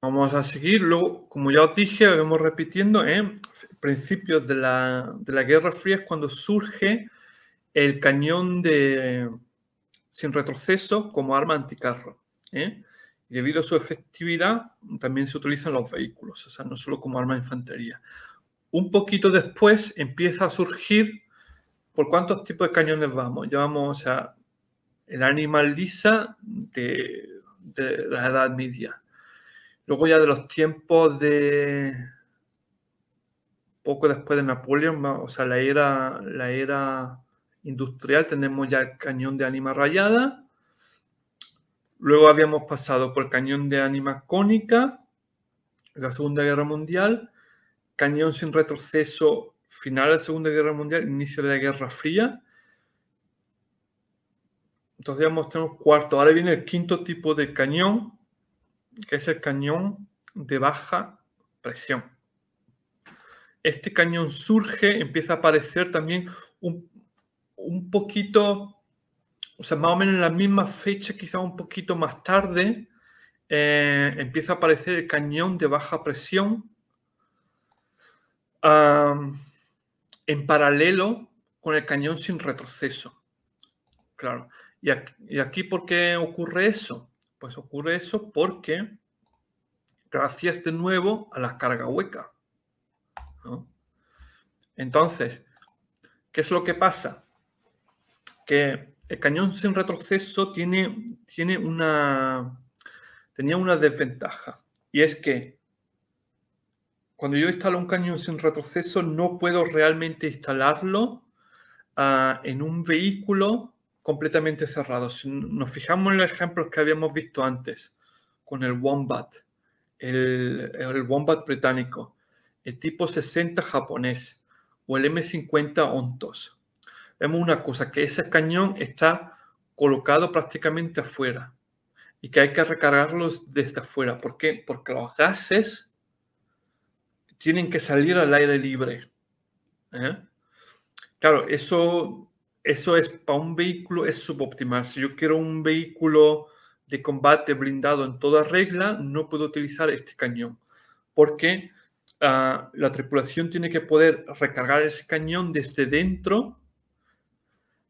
Vamos a seguir. Luego, como ya os dije, vamos repitiendo, en principios de la, de la Guerra Fría es cuando surge el cañón de sin retroceso como arma anticarro. ¿eh? Y debido a su efectividad, también se utilizan los vehículos, o sea, no solo como arma de infantería. Un poquito después empieza a surgir por cuántos tipos de cañones vamos. Llevamos, o sea, el animal lisa de, de la Edad Media. Luego ya de los tiempos de poco después de Napoleón, o sea, la era, la era industrial, tenemos ya el cañón de ánima rayada. Luego habíamos pasado por el cañón de ánima cónica, la Segunda Guerra Mundial, cañón sin retroceso, final de la Segunda Guerra Mundial, inicio de la Guerra Fría. Entonces ya tenemos cuarto. Ahora viene el quinto tipo de cañón, que es el cañón de baja presión. Este cañón surge, empieza a aparecer también un, un poquito, o sea, más o menos en la misma fecha, quizá un poquito más tarde, eh, empieza a aparecer el cañón de baja presión en paralelo con el cañón sin retroceso. Claro. ¿Y aquí, ¿Y aquí, por qué ocurre eso? Pues ocurre eso porque gracias de nuevo a la carga hueca. Entonces, ¿qué es lo que pasa? que el cañón sin retroceso tiene, tiene una, tenía una desventaja. Y es que cuando yo instalo un cañón sin retroceso, no puedo realmente instalarlo ah, en un vehículo completamente cerrado. Si nos fijamos en los ejemplos que habíamos visto antes, con el Wombat, el, el Wombat británico, el tipo 60 japonés o el M50 Ontos vemos una cosa, que ese cañón está colocado prácticamente afuera y que hay que recargarlos desde afuera. ¿Por qué? Porque los gases tienen que salir al aire libre. ¿eh? Claro, eso, eso es para un vehículo es suboptimal. Si yo quiero un vehículo de combate blindado en toda regla, no puedo utilizar este cañón. Porque ah, la tripulación tiene que poder recargar ese cañón desde dentro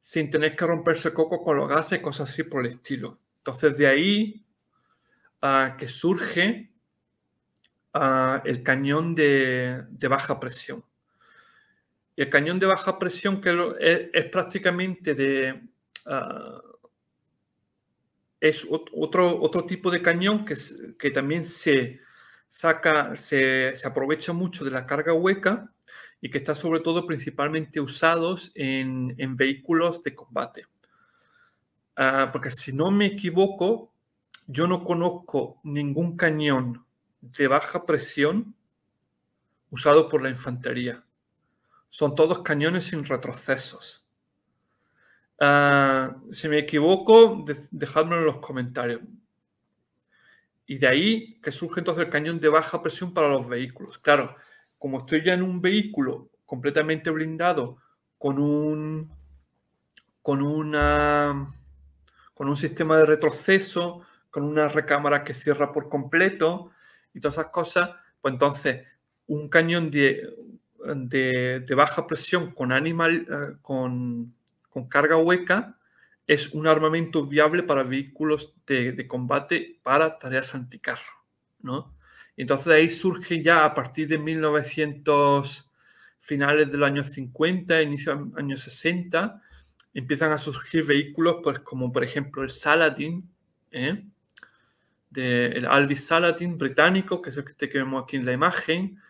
sin tener que romperse el coco con los gases cosas así por el estilo. Entonces de ahí uh, que surge uh, el cañón de, baja presión. El cañón de baja presión que es, prácticamente de... Uh, es otro, otro tipo de cañón que, que también se saca, se, se aprovecha mucho de la carga hueca y que está sobre todo principalmente usados en, en vehículos de combate. Uh, porque si no me equivoco, yo no conozco ningún cañón de baja presión usado por la infantería. Son todos cañones sin retrocesos. Uh, si me equivoco, de, dejadmelo en los comentarios. Y de ahí que surge entonces el cañón de baja presión para los vehículos. Claro, como estoy ya en un vehículo completamente blindado con un, con una, con un sistema de retroceso, con una recámara que cierra por completo y todas esas cosas, pues entonces un cañón de, de, baja presión con, animal, eh, con, con, carga hueca es un armamento viable para vehículos de, de combate para tareas anticarro, ¿no? Entonces de ahí surge ya a partir de 1900, finales de los años 50, inicio años 60, empiezan a surgir vehículos pues, como por ejemplo el Saladin, ¿eh? el Alvis Saladin británico, que es el que vemos aquí en la imagen,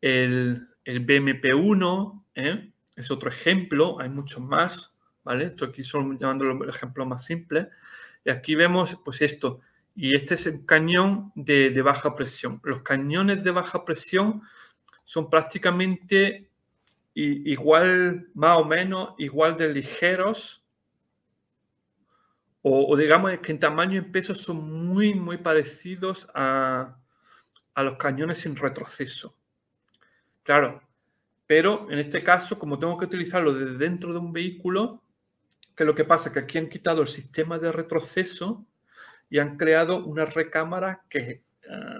el, el BMP-1, ¿eh? es otro ejemplo, hay muchos más, ¿vale? Esto aquí solo llamando el ejemplo más simple. Y aquí vemos, pues esto, y este es el cañón de, baja presión. Los cañones de baja presión son prácticamente igual, más o menos, igual de ligeros. O, o, digamos que en tamaño y en peso son muy, muy parecidos a, a los cañones sin retroceso. Claro, pero en este caso, como tengo que utilizarlo desde dentro de un vehículo, que lo que pasa es que aquí han quitado el sistema de retroceso y han creado una recámara que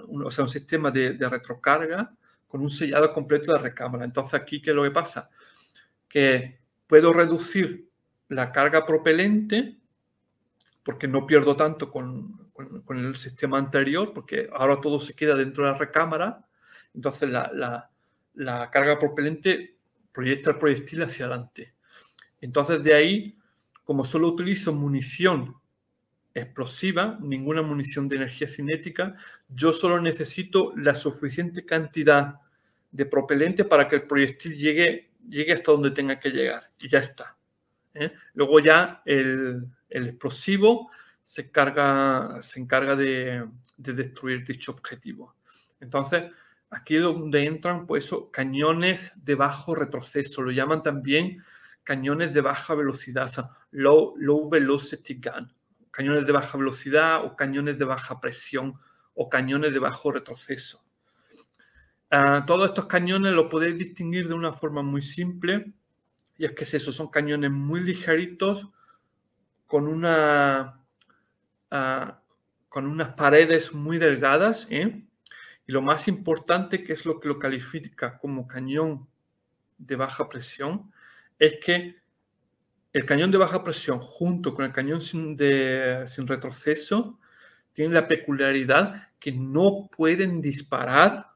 o sea, un sistema de, retrocarga con un sellado completo de recámara. Entonces aquí, ¿qué lo que pasa? Que puedo reducir la carga propelente porque no pierdo tanto con, el sistema anterior, porque ahora todo se queda dentro de la recámara, entonces la, la carga propelente proyecta el proyectil hacia adelante. Entonces de ahí, como solo utilizo munición explosiva, ninguna munición de energía cinética, yo solo necesito la suficiente cantidad de propelente para que el proyectil llegue, llegue hasta donde tenga que llegar y ya está. ¿eh? Luego ya el, el, explosivo se, carga, se encarga de, de, destruir dicho objetivo. Entonces, aquí donde entran pues, cañones de bajo retroceso, lo llaman también cañones de baja velocidad, low, low velocity gun, cañones de baja velocidad o cañones de baja presión o cañones de bajo retroceso. Uh, todos estos cañones los podéis distinguir de una forma muy simple y es que es son cañones muy ligeritos con, una, uh, con unas paredes muy delgadas. ¿eh? Y lo más importante, que es lo que lo califica como cañón de baja presión, es que el cañón de baja presión junto con el cañón sin, retroceso tienen la peculiaridad que no pueden disparar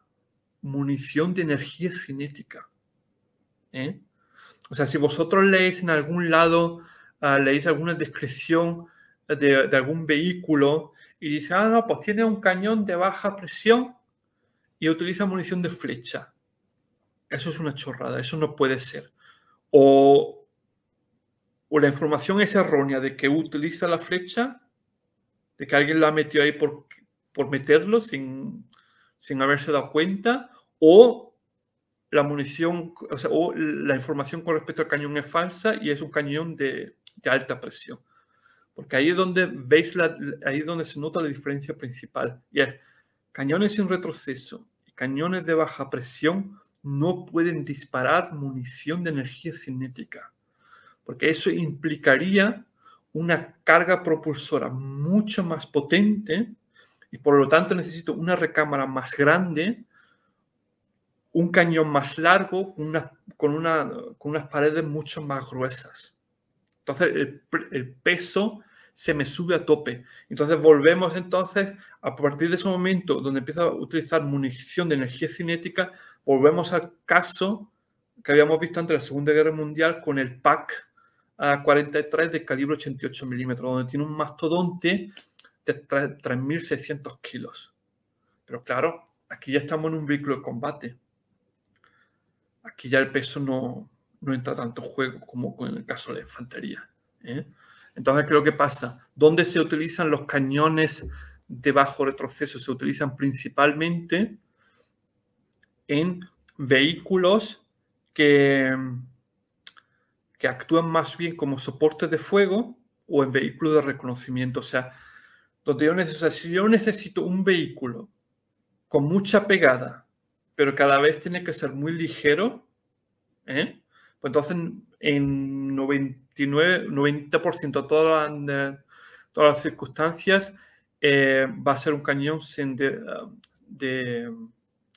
munición de energía cinética. ¿eh? O sea, si vosotros leéis en algún lado, uh, leéis alguna descripción de, de, algún vehículo y dice, ah, no, pues tiene un cañón de baja presión y utiliza munición de flecha. Eso es una chorrada, eso no puede ser. O, o la información es errónea de que utiliza la flecha, de que alguien la metió ahí por, por meterlo sin, sin haberse dado cuenta, o la munición, o, la información con respecto al cañón es falsa y es un cañón de, de alta presión. Porque ahí es donde veis la, ahí es donde se nota la diferencia principal. Y es cañones sin retroceso y cañones de baja presión no pueden disparar munición de energía cinética, porque eso implicaría una carga propulsora mucho más potente y por lo tanto necesito una recámara más grande, un cañón más largo, una, con, una, con unas paredes mucho más gruesas. Entonces el, peso se me sube a tope. Entonces volvemos entonces a partir de ese momento donde empiezo a utilizar munición de energía cinética, volvemos al caso que habíamos visto antes de la Segunda Guerra Mundial con el PAC 43 de calibre 88 milímetros, donde tiene un mastodonte de 3.600 kilos. Pero claro, aquí ya estamos en un vehículo de combate. Aquí ya el peso no, no entra tanto juego como en el caso de la infantería. ¿eh? Entonces, ¿qué es lo que pasa? ¿Dónde se utilizan los cañones de bajo retroceso? Se utilizan principalmente en vehículos que, que actúan más bien como soporte de fuego o en vehículos de reconocimiento. O sea, donde yo necesito, si yo necesito un vehículo con mucha pegada, pero cada vez tiene que ser muy ligero, ¿eh? pues entonces en 99, 90% de todas las, circunstancias eh, va a ser un cañón de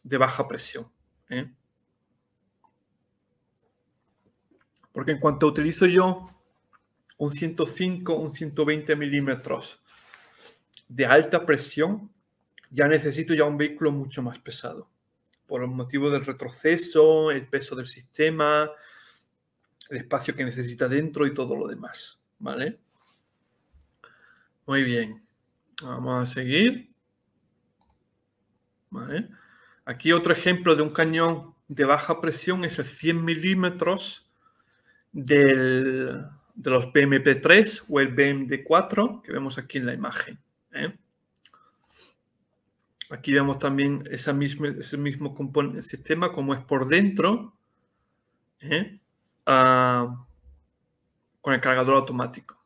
baja presión. ¿eh? Porque en cuanto utilizo yo un 105, un 120 milímetros de alta presión, ya necesito ya un vehículo mucho más pesado. Por el motivo del retroceso, el peso del sistema, el espacio que necesita dentro y todo lo demás. ¿Vale? Muy bien. Vamos a seguir. ¿Vale? Aquí otro ejemplo de un cañón de baja presión es el 100 milímetros del, de los BMP3 o el BMD4 que vemos aquí en la imagen. ¿eh? Aquí vemos también ese mismo sistema como es por dentro ¿eh? Ah, con el cargador automático.